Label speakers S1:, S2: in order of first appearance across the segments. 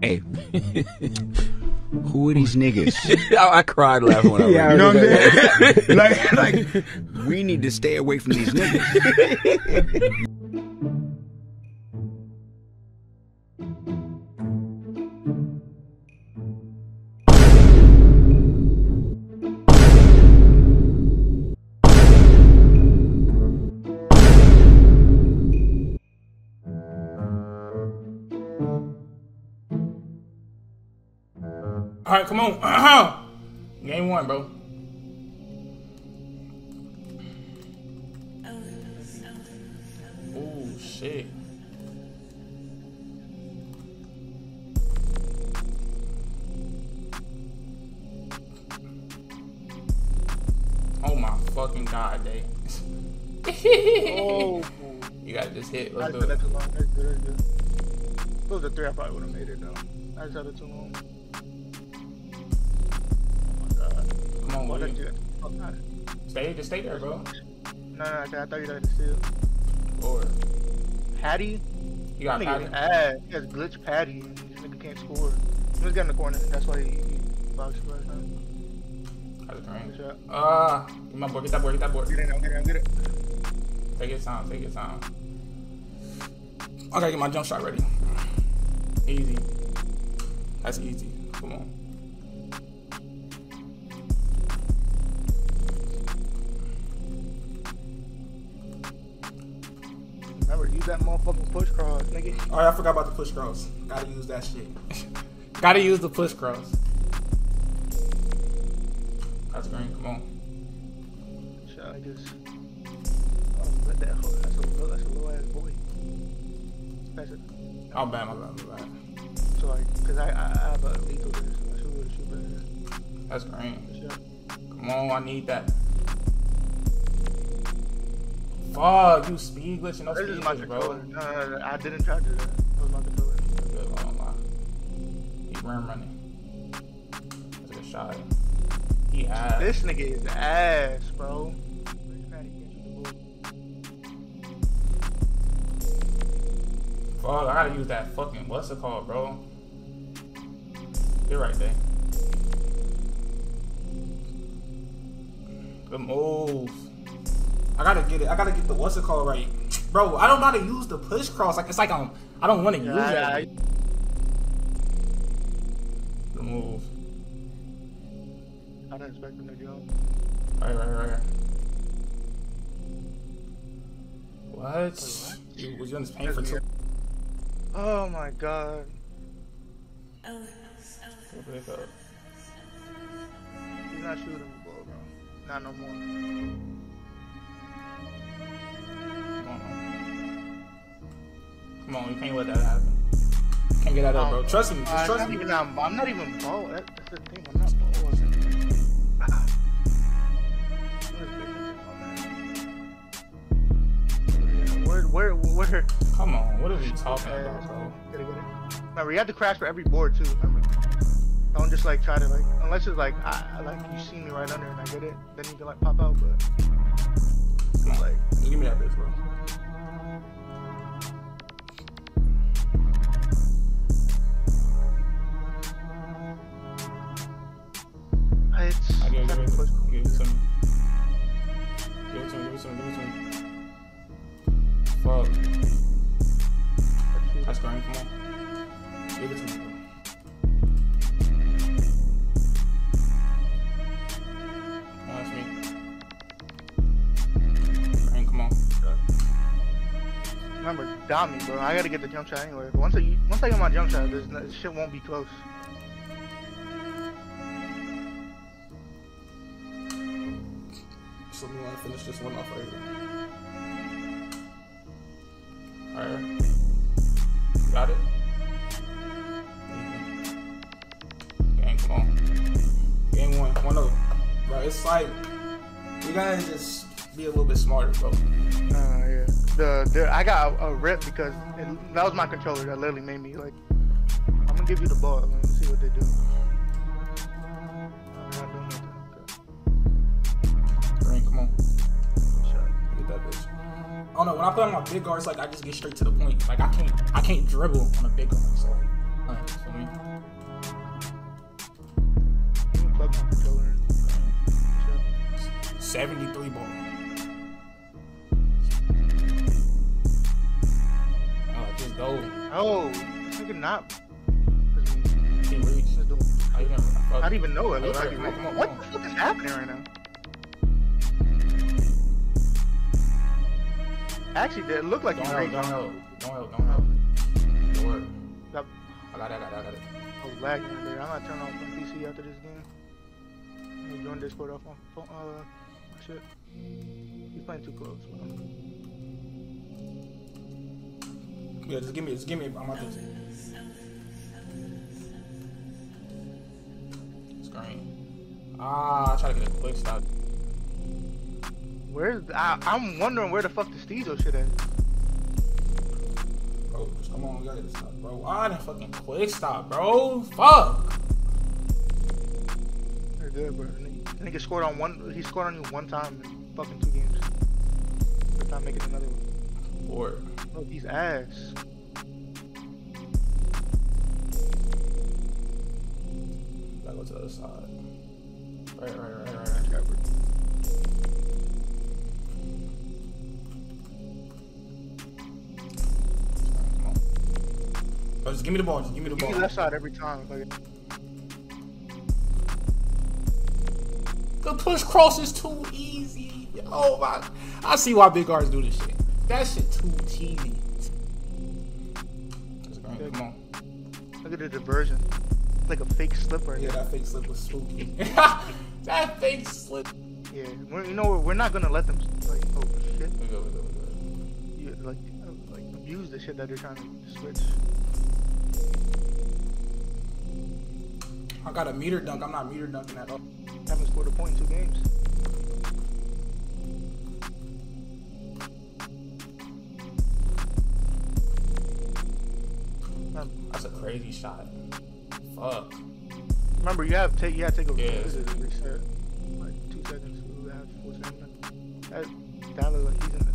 S1: Hey, who are these niggas?
S2: I, I cried laughing when I
S1: Yeah, you know what I'm saying? like, like, we need to stay away from these niggas.
S3: All right, come on. Uh-huh. Game one, bro. Oh shit. Oh my fucking god, day.
S4: Oh,
S3: You gotta just hit.
S4: I
S3: Let's
S4: just
S3: do it.
S4: that too long. That's good, that's good. If it was a three, I probably would have made it though. I just had it too long.
S3: On,
S4: Why did
S3: Willie.
S4: you? Oh, no,
S3: Stay, just stay there, bro.
S4: no, no, I thought you had to steal.
S3: Or
S4: Patty?
S3: you got Patty.
S4: ass. He has glitch Patty. This nigga can't score. He was getting the corner. That's why he, he boxed last time.
S3: That's the
S4: Good
S3: Ah, get my board. Get that board. Get that board.
S4: Get in now, get in, get it.
S3: Take your time. Take your time. I gotta get my jump shot ready. Easy. That's easy. Come on.
S4: Use that motherfucking push cross, nigga.
S3: All right, I forgot about the push cross. Gotta use that shit. Gotta use the push cross. That's green. Come on.
S4: Shot, I just. Oh, let that hoe. That's a little, that's a little ass boy. That's it.
S3: Oh, bad. My bad. My bad.
S4: So like, cause I I, I have a lethal there, so I should be shoot better.
S3: That's green.
S4: Shot.
S3: Come on. I need that. Fuck, you speed glitching. No speed glitch, bro.
S4: No, no, no, I didn't try to do that. That was my controller.
S3: Good, on, line. He rim running. That's a good shot. He has.
S4: This nigga is ass, bro. Patty can't shoot the ball.
S3: Fuck, I gotta use that fucking what's it called, bro? You're right there. Good move. I gotta get it. I gotta get the what's it called right, bro. I don't know how to use the push cross. Like it's like I'm. I don't want to use
S4: Yeah,
S3: it. Good move.
S4: I didn't expect him to go.
S3: Right, right, right. right. What? You, was you in this paint for two?
S4: Oh my god.
S3: Pick up.
S4: He's not shooting the ball, bro. Not no more.
S3: Come on, you can't let that happen. Can't get that up, bro. Oh, trust me, just
S4: I'm
S3: trust
S4: not
S3: me.
S4: even. I'm, I'm not even ball. That, that's the thing. I'm not balling. What is this? Oh. Where, where, where?
S3: Come on, what are we talking about, bro?
S4: Get it, get it. Remember, you have to crash for every board too. Remember, don't just like try to like unless it's like I, I like you see me right under and I get it, then you can like pop out. But like
S3: give me that bitch, bro. Give it to me. Give it to me, give it to me, give it to me. Fuck. That's green, come on. Give it to me, me.
S4: Remember, dot me, bro. I gotta get the jump shot anyway. Once I once I get my jump shot, this shit won't be close.
S3: Finish this one off right here. Alright. Got it? Easy. Game, come on. Game one, 1 0. Bro, it's like, you gotta just be a little bit smarter, bro.
S4: Nah, yeah. The, the I got a, a rip because it, that was my controller that literally made me like. I'm gonna give you the ball. Let me see what they do.
S3: Oh, don't know. When I play on my big guards, like I just get straight to the point. Like I can't, I can't dribble on a big guard. So, like, me,
S4: You can plug my controller
S3: seventy-three ball. Oh, just go.
S4: Oh, this nigga not. Cause me.
S3: Reach.
S4: Let's do it.
S3: I didn't,
S4: I didn't even know it.
S3: Hey,
S4: Look,
S3: come on,
S4: what the fuck is happening right now? Actually, it looked like
S3: Don't
S4: you
S3: help, don't help, don't help, don't help. Don't worry.
S4: Yep.
S3: I got it, I got it, I got it.
S4: I was lagging right there. I'm not turning off my PC after this game. I'm gonna join Discord off my phone. Uh, my shit. He's playing too close. I'm,
S3: Yeah, just give me, just give me. I'm out there. Screen. Ah, I try to get a quick stop.
S4: Where's I, I'm wondering where the fuck the Steezo shit at.
S3: Bro, just come on, we gotta stop, bro. I didn't fucking quick stop, bro. Fuck.
S4: They're good, bro. Nigga, nigga scored on one. He scored on you one time in fucking two games. Third time making another one.
S3: Four.
S4: Look, he's ass.
S3: Gotta go to the other side. Right, right, right, right, right. Just give me the ball. Just give me the
S4: Give me
S3: ball.
S4: left side every time. Like,
S3: The push cross is too easy. Oh my! I see why big guards do this shit. That shit too cheesy. Come on.
S4: look at the diversion. It's like a fake slip right
S3: Yeah,
S4: there.
S3: that fake slip was spooky. that fake slip.
S4: Yeah, we're, you know? We're not gonna let them like oh shit.
S3: We go, we go, we go.
S4: You, like like abuse the shit that they're trying to switch.
S3: I got a meter dunk. I'm not meter dunking at all.
S4: Haven't scored a point in two games.
S3: That's a crazy shot. Fuck.
S4: remember, you have take you have to take a
S3: Yeah.
S4: this is a reset. Like two seconds. We have four seconds. That that looks like he's in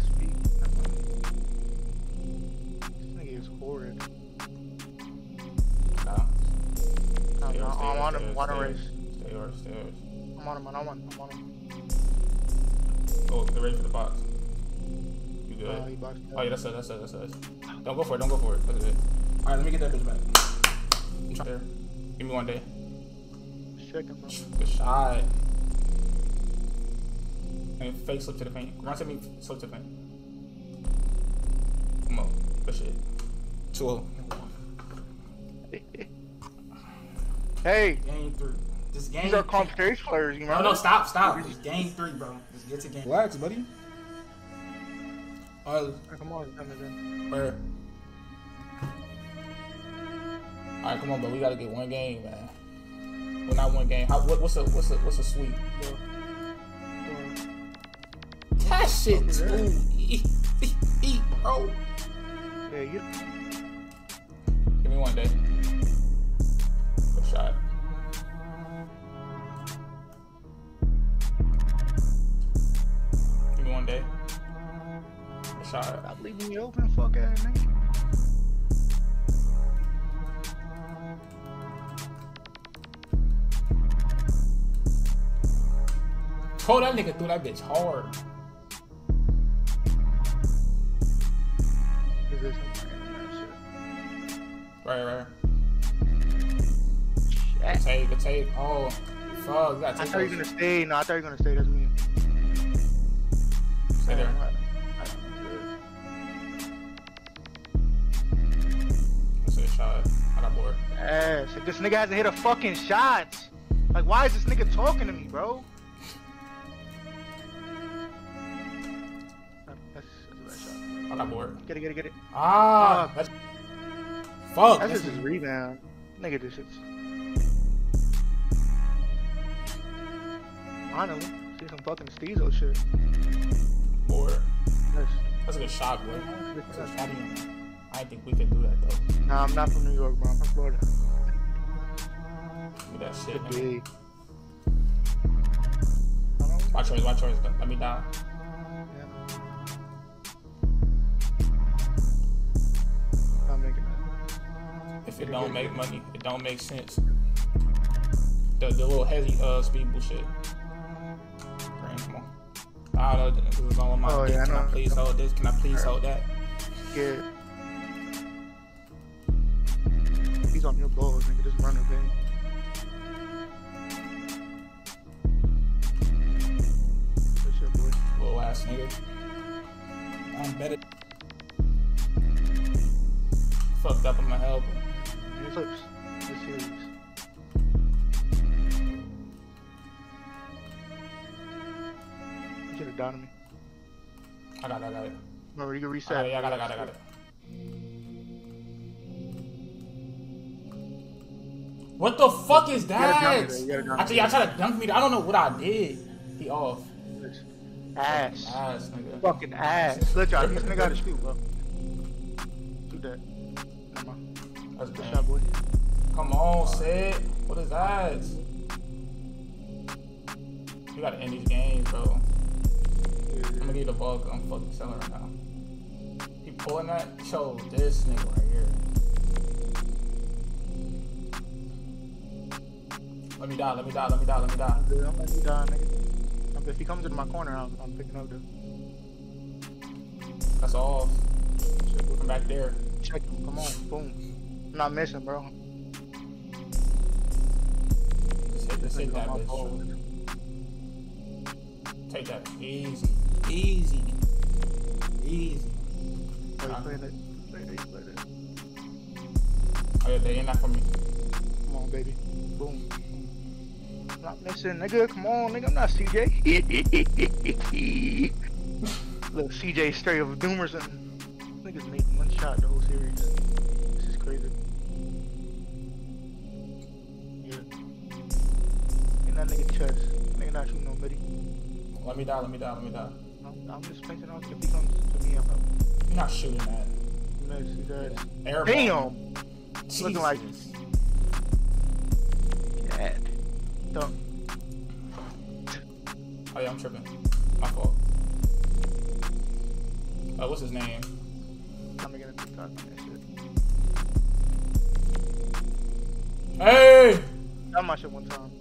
S4: I'm
S3: yours,
S4: on
S3: stay
S4: him.
S3: yours, stay
S4: race.
S3: yours. Stay yours, stay yours.
S4: I'm on him. I'm on him. I'm on him.
S3: Oh, they're ready for the box. You good?
S4: Uh, he boxed
S3: Oh yeah, that's it, that's it, that's it. Don't go for it, don't go for it. That's it. Alright, let me get that bitch back. I'm trying there. Give me one day.
S4: Checking, bro.
S3: Good shot. And fake slip to the paint. Run to me, slip to the paint. Come on. Good shit. 2
S4: Hey,
S3: Game three. This game.
S4: these are competition players. You
S3: No,
S4: remember?
S3: no, stop, stop. It's game three, bro. Just get to game. Relax, buddy. Alright,
S4: Come on, come in.
S3: where? Alright, come on, bro. We gotta get one game, man. Well, not one game. How, what, what's a what's a what's a sweep? That shit too easy, bro.
S4: Yeah, you.
S3: Give me one day.
S4: Leaving me open, fuck ass nigga.
S3: Told that nigga threw that bitch hard.
S4: Is this some random ass shit?
S3: Right, right.
S4: Shit.
S3: Take, good take. Oh, fuck. You gotta
S4: I
S3: take
S4: thought you were gonna stay. No, I thought you were gonna stay. That's me.
S3: Stay there.
S4: Like, this nigga hasn't hit a fucking shot. Like, why is this nigga talking to me, bro? That's, that's a bad shot.
S3: I got bored.
S4: Get it, get it, get it.
S3: Ah,
S4: Fuck.
S3: that's. Fuck.
S4: That's
S3: That's
S4: just his rebound. Nigga, this shit's. Finally, see some fucking Steezo shit.
S3: bored.
S4: Yes.
S3: That's a good shot, boy. That's a good shot. I didn't think we can do that though.
S4: Nah, I'm not from New York, bro. I'm from Florida
S3: for that shit.
S4: Be.
S3: My choice, my choice. Let me die. If it don't make money, it don't make sense. The, the little heavy uh speed bullshit. Grand, come on. I don't know, this is all on my
S4: oh, yeah,
S3: Can I,
S4: I
S3: please hold this? Can I please right. hold that?
S4: Yeah. He's on your balls, nigga. Just run, okay?
S3: My elbow.
S4: Your flips. This series. You should have downed me.
S3: I got it, I got it.
S4: Remember, you can
S3: I got it, I got it, I got it, I got it. What the fuck is that?
S4: me there, you gotta dunk
S3: Actually, I tried to dunk me. I don't know what I did. He off.
S4: Ass.
S3: Ass, nigga.
S4: Fucking ass. Let y'all, this nigga got to shoot, bro. Shoot that. Never mind.
S3: That's
S4: Good shot, boy.
S3: Come on, Sid. What is that? You gotta end these games, bro. I'm gonna get the ball 'cause I'm fucking selling right now. He pulling that? Show this nigga right here. Let me die, let me die, let me die, let me die.
S4: Dude, I'm letting you die, nigga. If he comes into my corner, I'm, I'm picking up the
S3: That's off.
S4: shit, boy.
S3: I'm back there.
S4: Check him. Come on. Boom. I'm not missing, bro.
S3: Just hit, just hit
S4: Nigga
S3: that
S4: on my ball.
S3: bitch. Take that. Easy. Easy. Easy.
S4: Oh, you playing it. Play it, play it.
S3: Oh yeah, they in that for me.
S4: Come on, baby. Boom. I'm not missing, nigga. Come on, nigga. I'm not CJ. Look, CJ straight of doomers and niggas made one shot the whole series. This is crazy.
S3: Let me die, let me die, let me die.
S4: I'm, I'm just thinking off if he comes to me, I'm out.
S3: You're not shooting that.
S4: Miss his ass.
S3: Airball.
S4: Damn! Looking like-
S3: Jesus.
S4: Dad. Dunk.
S3: Oh yeah, I'm tripping. My fault. Uh, what's his name?
S4: I'm making a TikTok on that shit.
S3: Hey!
S4: Done my shit one time.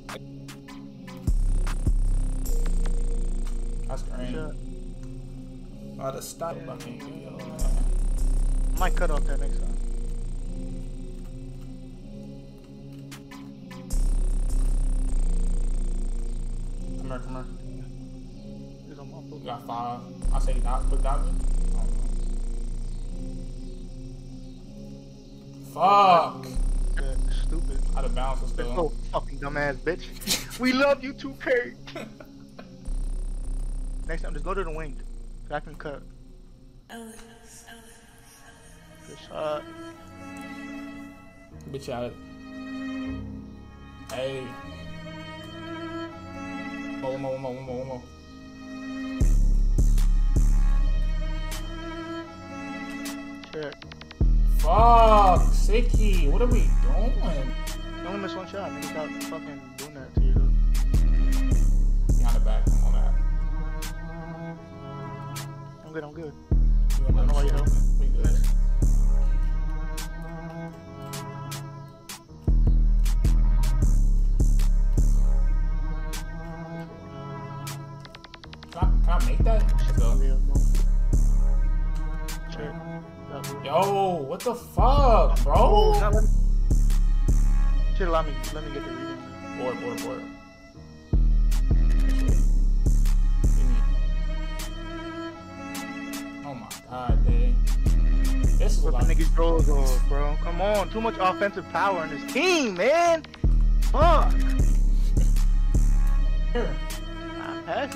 S3: That's great.
S4: Shit.
S3: Oh, the stop video, man.
S4: I might cut off that next time.
S3: Come here, come here. You got five. I say not quick dive me. I don't know. Fuck!
S4: Yeah, stupid.
S3: Out of bounds
S4: Oh,
S3: still.
S4: fucking dumbass bitch. we love you too, Kurt. Next time, just go to the wing. I can cut. Good shot.
S3: Bitch out. Hey. One more, one more, one more, one more.
S4: Check.
S3: Fuck, Sicky, what are we doing?
S4: You only miss one shot. Nigga stop fucking doing that to you.
S3: Behind the back, come on, man.
S4: I'm good, I'm good.
S3: We gonna
S4: know why you
S3: shoot.
S4: help.
S3: We good. Can I, can I make that? Go.
S4: Yeah, boom. Check. That was-
S3: Yo, what the fuck, bro?
S4: now let me. Should let me let me get the read on that.
S3: Board, board, board. God, dude. This is what
S4: the niggas drawers off, bro. Come on, too much offensive power in this team, man. Fuck. I'm man.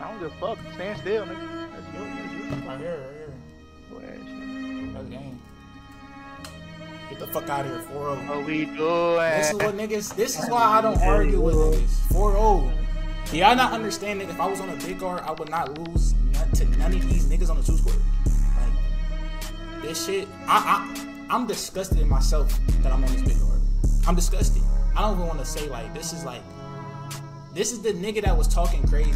S4: I don't give a fuck. Stand still, nigga. That's your, that's your,
S3: Right here, right here. That's game. Get the fuck out of here, 4 0.
S4: What we doing?
S3: This is what niggas. This is why I don't argue with niggas. 4 0. Do y'all not understand that if I was on a big guard, I would not lose to none of these niggas on the two square? Like, this shit. I, I, I'm disgusted in myself that I'm on this big guard. I'm disgusted. I don't even want to say, like, this is like. This is the nigga that was talking crazy.